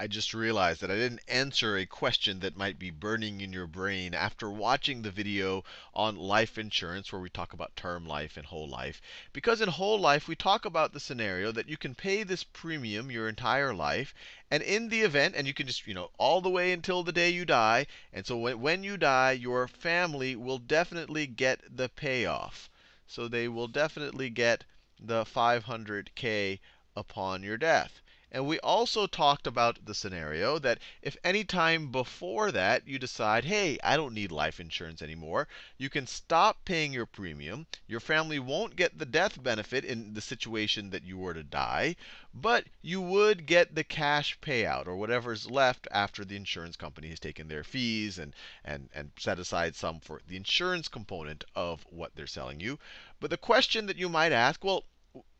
I just realized that I didn't answer a question that might be burning in your brain after watching the video on life insurance where we talk about term life and whole life. Because in whole life, we talk about the scenario that you can pay this premium your entire life, and in the event, and you can just, you know, all the way until the day you die, and so when, you die, your family will definitely get the payoff. So they will definitely get the 500k upon your death. And we also talked about the scenario that if any time before that you decide, hey, I don't need life insurance anymore, you can stop paying your premium. Your family won't get the death benefit in the situation that you were to die, but you would get the cash payout or whatever's left after the insurance company has taken their fees and, and, and set aside some for the insurance component of what they're selling you. But the question that you might ask, well,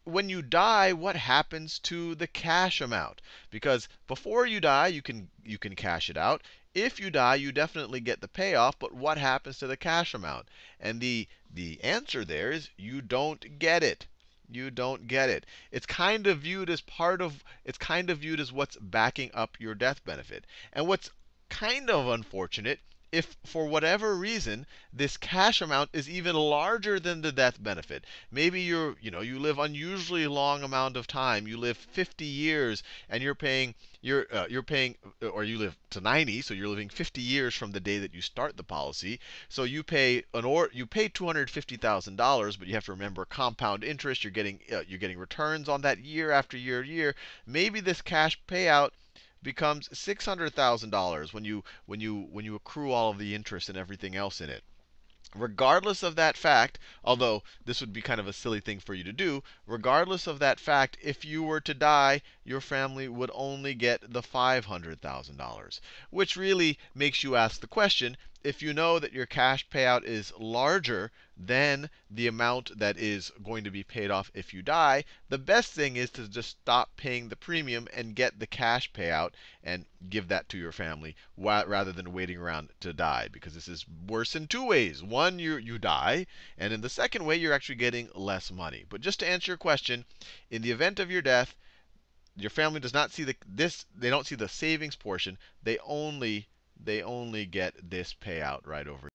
when you die, what happens to the cash amount? Because before you die, you can you can cash it out. If you die, you definitely get the payoff, but what happens to the cash amount? And the the answer there is you don't get it. You don't get it. It's kind of viewed as part of it's kind of viewed as what's backing up your death benefit. And what's kind of unfortunate if for whatever reason this cash amount is even larger than the death benefit. Maybe you're, you know, you live unusually long amount of time. You live 50 years and you're paying you're uh, you're paying or you live to 90, so you're living 50 years from the day that you start the policy. So you pay an or you pay $250,000, but you have to remember compound interest. You're getting uh, you're getting returns on that year after year year. Maybe this cash payout becomes $600,000 when you when you when you accrue all of the interest and everything else in it. Regardless of that fact, although this would be kind of a silly thing for you to do, regardless of that fact, if you were to die, your family would only get the $500,000. Which really makes you ask the question if you know that your cash payout is larger than the amount that is going to be paid off if you die, the best thing is to just stop paying the premium and get the cash payout and give that to your family rather than waiting around to die. Because this is worse in two ways. One, you, you die, and in the second way, you're actually getting less money. But just to answer your question, in the event of your death, your family does not see the this they don't see the savings portion. They only they only get this payout right over